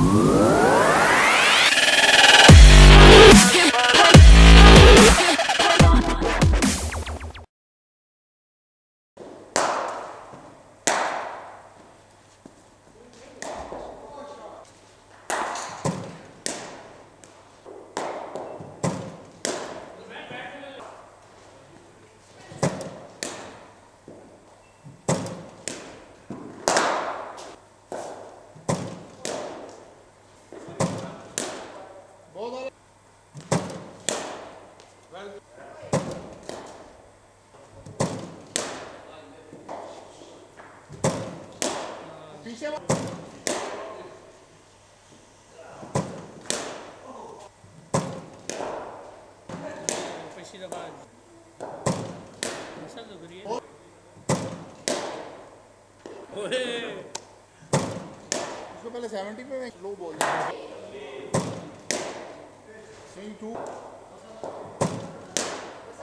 Whoa. पीछे उसको पहले 70 पे लो बोल स्विंग टू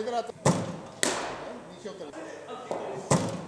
игра. Ничего.